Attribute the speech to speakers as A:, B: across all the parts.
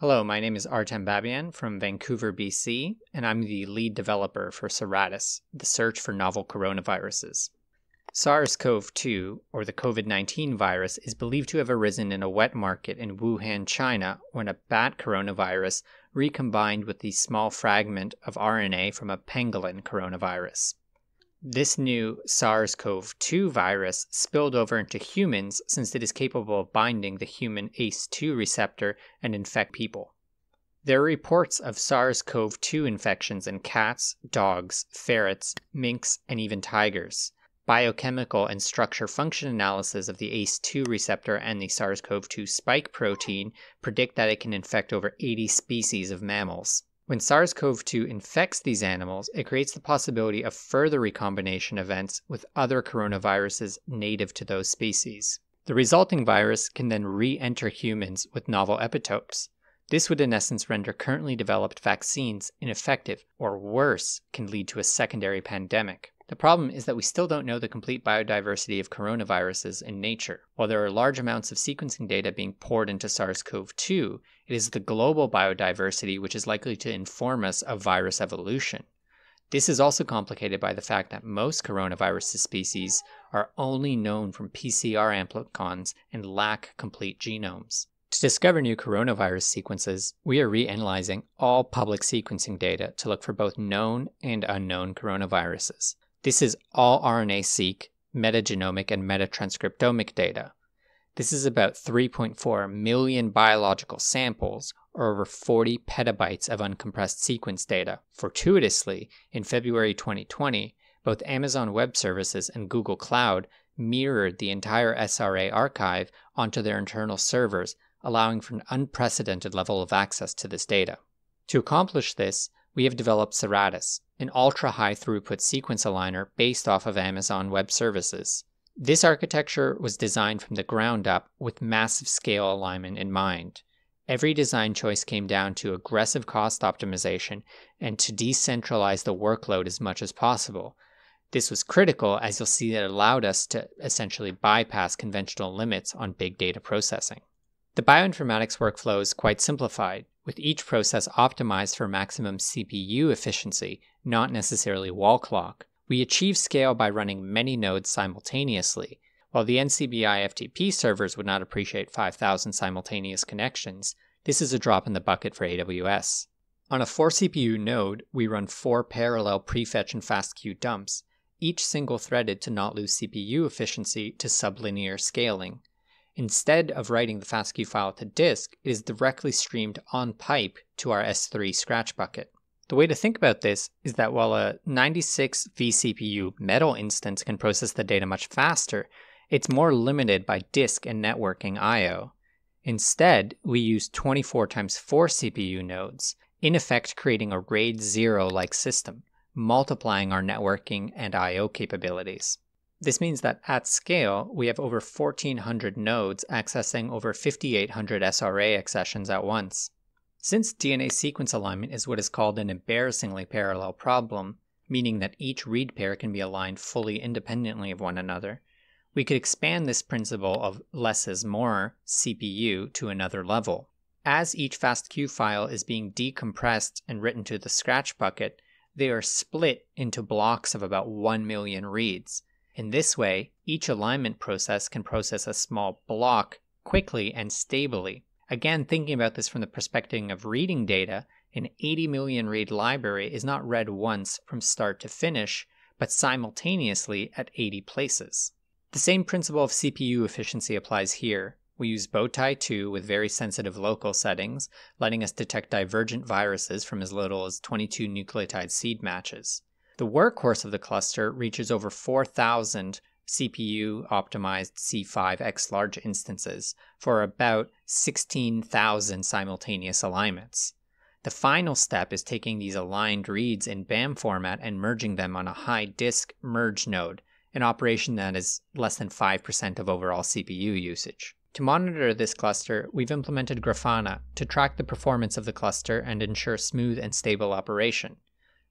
A: Hello, my name is Artem Babian from Vancouver, BC, and I'm the lead developer for Ceratus, the search for novel coronaviruses. SARS CoV 2, or the COVID 19 virus, is believed to have arisen in a wet market in Wuhan, China, when a bat coronavirus recombined with the small fragment of RNA from a pangolin coronavirus. This new SARS CoV 2 virus spilled over into humans since it is capable of binding the human ACE2 receptor and infect people. There are reports of SARS CoV 2 infections in cats, dogs, ferrets, minks, and even tigers. Biochemical and structure function analysis of the ACE2 receptor and the SARS CoV 2 spike protein predict that it can infect over 80 species of mammals. When SARS CoV 2 infects these animals, it creates the possibility of further recombination events with other coronaviruses native to those species. The resulting virus can then re enter humans with novel epitopes. This would, in essence, render currently developed vaccines ineffective, or worse, can lead to a secondary pandemic. The problem is that we still don't know the complete biodiversity of coronaviruses in nature. While there are large amounts of sequencing data being poured into SARS CoV 2, it is the global biodiversity which is likely to inform us of virus evolution. This is also complicated by the fact that most coronavirus species are only known from PCR amplicons and lack complete genomes. To discover new coronavirus sequences, we are reanalyzing all public sequencing data to look for both known and unknown coronaviruses. This is all RNA-seq, metagenomic, and metatranscriptomic data. This is about 3.4 million biological samples, or over 40 petabytes of uncompressed sequence data. Fortuitously, in February 2020, both Amazon Web Services and Google Cloud mirrored the entire SRA archive onto their internal servers, allowing for an unprecedented level of access to this data. To accomplish this, we have developed Ceratus, an ultra high throughput sequence aligner based off of Amazon Web Services. This architecture was designed from the ground up with massive scale alignment in mind. Every design choice came down to aggressive cost optimization and to decentralize the workload as much as possible. This was critical as you'll see that it allowed us to essentially bypass conventional limits on big data processing. The bioinformatics workflow is quite simplified with each process optimized for maximum CPU efficiency, not necessarily wall clock. We achieve scale by running many nodes simultaneously. While the NCBI FTP servers would not appreciate 5,000 simultaneous connections, this is a drop in the bucket for AWS. On a 4 CPU node, we run 4 parallel prefetch and fastq dumps, each single threaded to not lose CPU efficiency to sublinear scaling. Instead of writing the FASTQ file to disk, it is directly streamed on pipe to our S3 Scratch bucket. The way to think about this is that while a 96 vCPU metal instance can process the data much faster, it's more limited by disk and networking I/O. Instead, we use 24 times 4 CPU nodes, in effect creating a RAID 0 like system, multiplying our networking and I/O capabilities. This means that at scale, we have over 1400 nodes accessing over 5800 SRA accessions at once. Since DNA sequence alignment is what is called an embarrassingly parallel problem, meaning that each read pair can be aligned fully independently of one another, we could expand this principle of less is more CPU to another level. As each FASTQ file is being decompressed and written to the Scratch bucket, they are split into blocks of about 1 million reads, in this way, each alignment process can process a small block quickly and stably. Again, thinking about this from the perspective of reading data, an 80 million read library is not read once from start to finish, but simultaneously at 80 places. The same principle of CPU efficiency applies here. We use Bowtie 2 with very sensitive local settings, letting us detect divergent viruses from as little as 22 nucleotide seed matches. The workhorse of the cluster reaches over 4,000 CPU optimized C5X large instances for about 16,000 simultaneous alignments. The final step is taking these aligned reads in BAM format and merging them on a high disk merge node, an operation that is less than 5% of overall CPU usage. To monitor this cluster, we've implemented Grafana to track the performance of the cluster and ensure smooth and stable operation.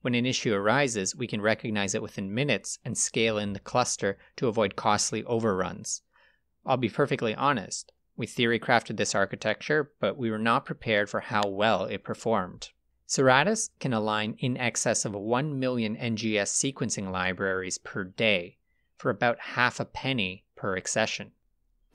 A: When an issue arises, we can recognize it within minutes and scale in the cluster to avoid costly overruns. I'll be perfectly honest, We theory crafted this architecture, but we were not prepared for how well it performed. Ceratus can align in excess of 1 million NGS sequencing libraries per day for about half a penny per accession.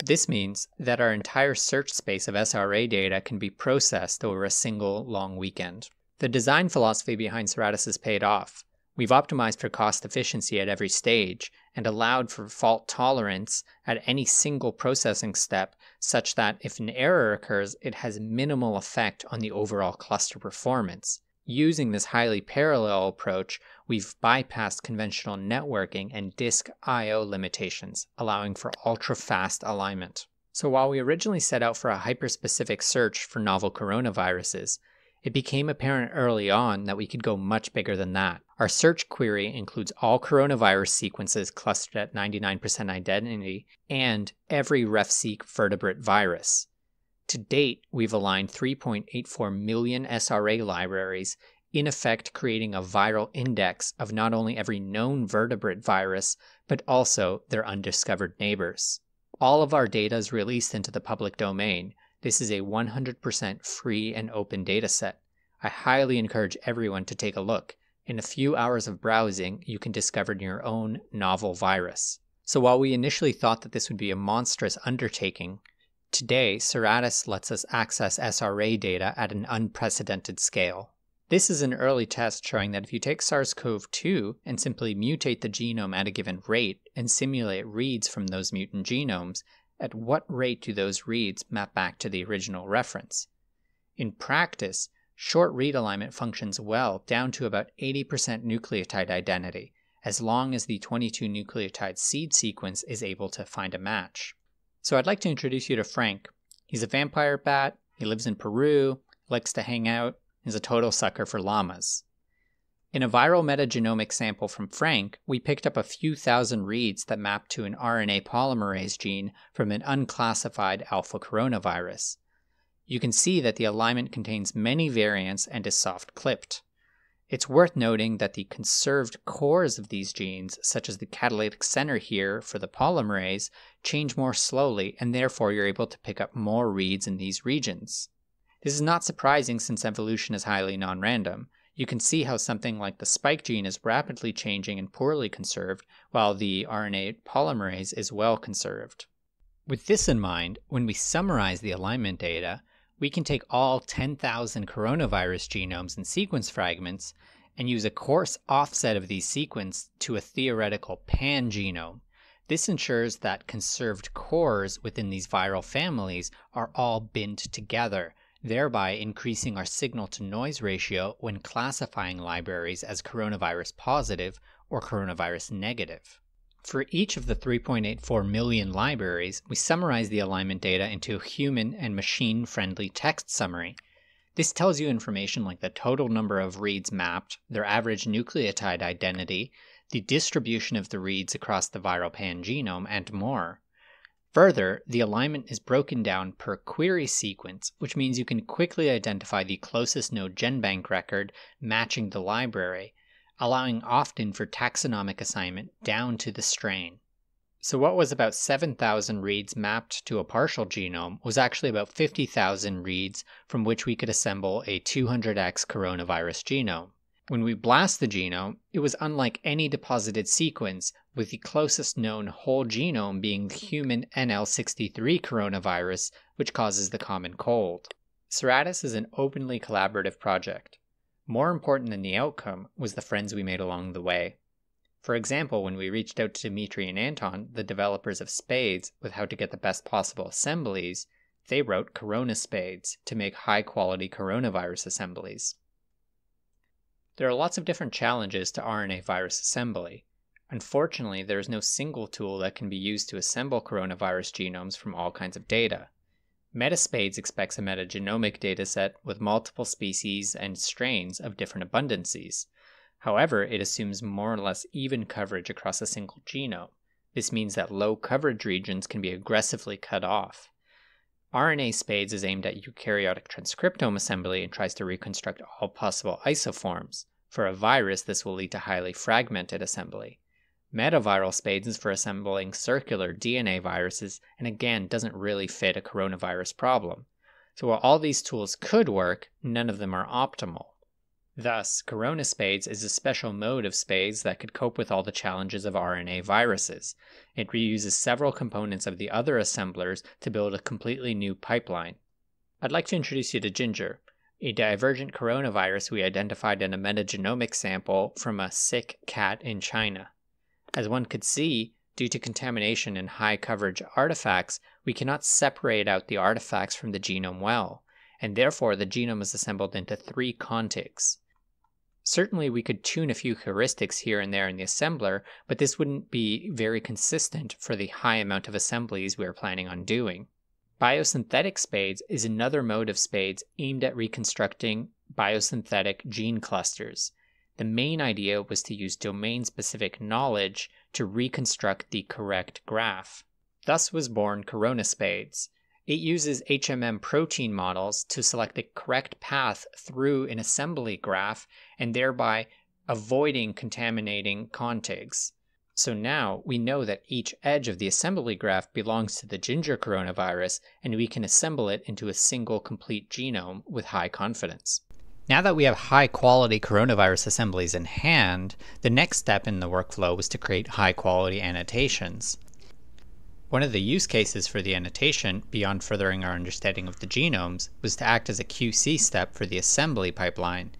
A: This means that our entire search space of SRA data can be processed over a single long weekend. The design philosophy behind Ceratus has paid off. We've optimized for cost efficiency at every stage and allowed for fault tolerance at any single processing step such that if an error occurs, it has minimal effect on the overall cluster performance. Using this highly parallel approach, we've bypassed conventional networking and disk I/O limitations, allowing for ultra-fast alignment. So while we originally set out for a hyper-specific search for novel coronaviruses, it became apparent early on that we could go much bigger than that. Our search query includes all coronavirus sequences clustered at 99% identity and every RefSeq vertebrate virus. To date, we've aligned 3.84 million SRA libraries, in effect creating a viral index of not only every known vertebrate virus, but also their undiscovered neighbors. All of our data is released into the public domain, this is a 100% free and open dataset. I highly encourage everyone to take a look. In a few hours of browsing, you can discover your own novel virus. So while we initially thought that this would be a monstrous undertaking, today Ceratus lets us access SRA data at an unprecedented scale. This is an early test showing that if you take SARS CoV 2 and simply mutate the genome at a given rate and simulate reads from those mutant genomes, at what rate do those reads map back to the original reference? In practice, short read alignment functions well down to about 80% nucleotide identity, as long as the 22 nucleotide seed sequence is able to find a match. So I'd like to introduce you to Frank. He's a vampire bat, he lives in Peru, likes to hang out, is a total sucker for llamas. In a viral metagenomic sample from Frank, we picked up a few thousand reads that mapped to an RNA polymerase gene from an unclassified alpha coronavirus. You can see that the alignment contains many variants and is soft clipped. It's worth noting that the conserved cores of these genes, such as the catalytic center here for the polymerase, change more slowly and therefore you're able to pick up more reads in these regions. This is not surprising since evolution is highly non random you can see how something like the spike gene is rapidly changing and poorly conserved, while the RNA polymerase is well conserved. With this in mind, when we summarize the alignment data, we can take all 10,000 coronavirus genomes and sequence fragments and use a coarse offset of these sequences to a theoretical pangenome. This ensures that conserved cores within these viral families are all binned together, thereby increasing our signal to noise ratio when classifying libraries as coronavirus positive or coronavirus negative. For each of the 3.84 million libraries, we summarize the alignment data into a human and machine friendly text summary. This tells you information like the total number of reads mapped, their average nucleotide identity, the distribution of the reads across the viral pangenome, and more. Further, the alignment is broken down per query sequence, which means you can quickly identify the closest node GenBank record matching the library, allowing often for taxonomic assignment down to the strain. So, what was about 7,000 reads mapped to a partial genome was actually about 50,000 reads from which we could assemble a 200x coronavirus genome. When we blast the genome, it was unlike any deposited sequence, with the closest known whole genome being the human NL63 coronavirus, which causes the common cold. Ceratus is an openly collaborative project. More important than the outcome was the friends we made along the way. For example, when we reached out to Dimitri and Anton, the developers of Spades, with how to get the best possible assemblies, they wrote Corona Spades to make high quality coronavirus assemblies. There are lots of different challenges to RNA virus assembly. Unfortunately, there is no single tool that can be used to assemble coronavirus genomes from all kinds of data. Metaspades expects a metagenomic dataset with multiple species and strains of different abundances. However, it assumes more or less even coverage across a single genome. This means that low coverage regions can be aggressively cut off. RNA Spades is aimed at eukaryotic transcriptome assembly and tries to reconstruct all possible isoforms. For a virus, this will lead to highly fragmented assembly. Metaviral spades is for assembling circular DNA viruses and again doesn't really fit a coronavirus problem. So while all these tools could work, none of them are optimal. Thus, coronaspades is a special mode of spades that could cope with all the challenges of RNA viruses. It reuses several components of the other assemblers to build a completely new pipeline. I'd like to introduce you to Ginger, a divergent coronavirus we identified in a metagenomic sample from a sick cat in China. As one could see, due to contamination and high coverage artifacts, we cannot separate out the artifacts from the genome well, and therefore the genome is assembled into three contigs. Certainly, we could tune a few heuristics here and there in the assembler, but this wouldn't be very consistent for the high amount of assemblies we are planning on doing. Biosynthetic spades is another mode of spades aimed at reconstructing biosynthetic gene clusters. The main idea was to use domain specific knowledge to reconstruct the correct graph. Thus was born Coronaspades, it uses HMM protein models to select the correct path through an assembly graph and thereby avoiding contaminating contigs. So now we know that each edge of the assembly graph belongs to the ginger coronavirus and we can assemble it into a single complete genome with high confidence. Now that we have high quality coronavirus assemblies in hand, the next step in the workflow was to create high quality annotations. One of the use cases for the annotation, beyond furthering our understanding of the genomes, was to act as a QC step for the assembly pipeline.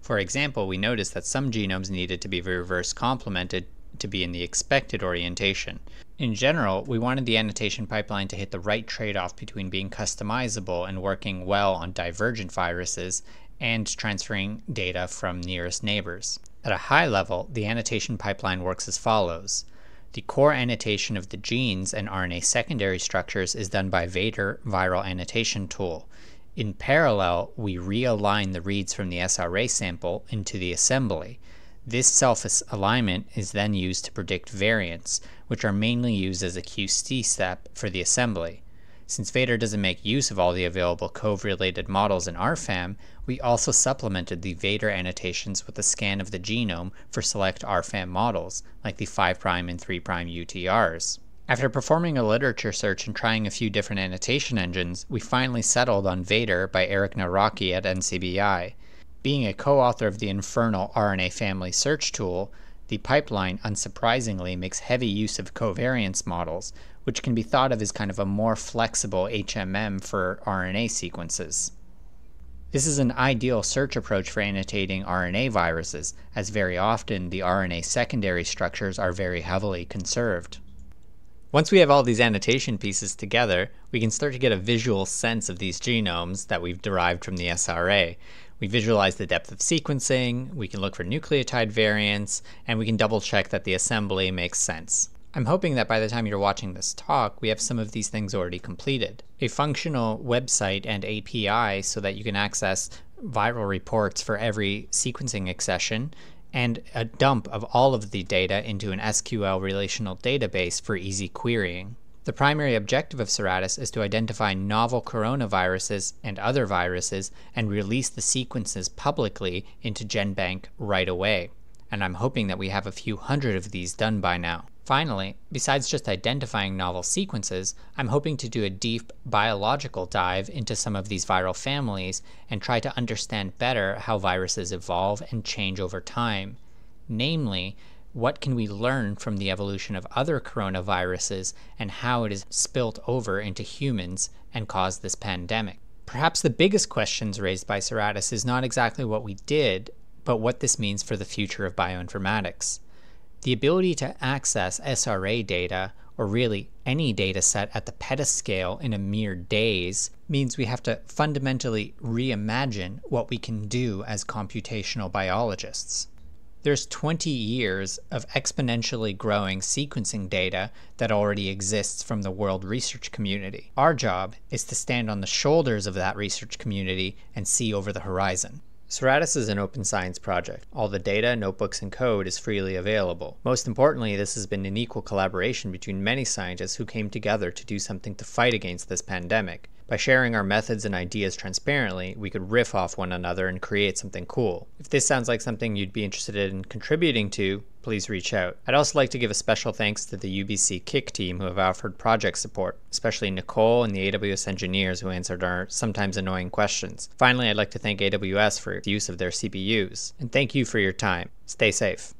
A: For example, we noticed that some genomes needed to be reverse complemented to be in the expected orientation. In general, we wanted the annotation pipeline to hit the right trade-off between being customizable and working well on divergent viruses and transferring data from nearest neighbors. At a high level, the annotation pipeline works as follows. The core annotation of the genes and RNA secondary structures is done by Vader Viral Annotation Tool. In parallel, we realign the reads from the SRA sample into the assembly. This self-alignment is then used to predict variants, which are mainly used as a QC step for the assembly. Since Vader doesn't make use of all the available COVE-related models in RFAM, we also supplemented the Vader annotations with a scan of the genome for select RFAM models, like the 5' and 3' UTRs. After performing a literature search and trying a few different annotation engines, we finally settled on Vader by Eric Nawrocki at NCBI. Being a co-author of the Infernal RNA family search tool, the pipeline, unsurprisingly, makes heavy use of covariance models, which can be thought of as kind of a more flexible HMM for RNA sequences. This is an ideal search approach for annotating RNA viruses, as very often the RNA secondary structures are very heavily conserved. Once we have all these annotation pieces together, we can start to get a visual sense of these genomes that we've derived from the SRA. We visualize the depth of sequencing, we can look for nucleotide variants, and we can double check that the assembly makes sense. I'm hoping that by the time you're watching this talk, we have some of these things already completed. A functional website and API so that you can access viral reports for every sequencing accession, and a dump of all of the data into an SQL relational database for easy querying. The primary objective of Ceratus is to identify novel coronaviruses and other viruses and release the sequences publicly into GenBank right away. And I'm hoping that we have a few hundred of these done by now. Finally, besides just identifying novel sequences, I'm hoping to do a deep biological dive into some of these viral families and try to understand better how viruses evolve and change over time. Namely, what can we learn from the evolution of other coronaviruses and how it is spilt over into humans and caused this pandemic. Perhaps the biggest questions raised by Ceratus is not exactly what we did, but what this means for the future of bioinformatics. The ability to access SRA data, or really any data set at the petascale in a mere days, means we have to fundamentally reimagine what we can do as computational biologists. There's 20 years of exponentially growing sequencing data that already exists from the world research community. Our job is to stand on the shoulders of that research community and see over the horizon. Ceratus is an open science project. All the data, notebooks, and code is freely available. Most importantly, this has been an equal collaboration between many scientists who came together to do something to fight against this pandemic. By sharing our methods and ideas transparently, we could riff off one another and create something cool. If this sounds like something you'd be interested in contributing to, please reach out. I'd also like to give a special thanks to the UBC Kik team who have offered project support, especially Nicole and the AWS engineers who answered our sometimes annoying questions. Finally, I'd like to thank AWS for the use of their CPUs, and thank you for your time. Stay safe.